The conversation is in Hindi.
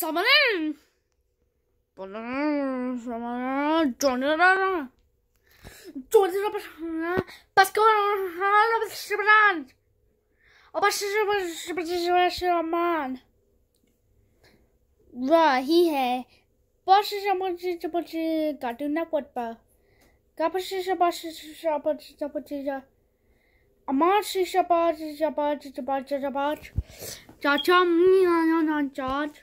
Summoning! Summoning! Join it on! Join it up! Let's go on! Let's go on! Oh, man! रही है समझ कार्टून ना पट पा कापस से बस समझ समझ अमार समझ समझ चाचा ना चाच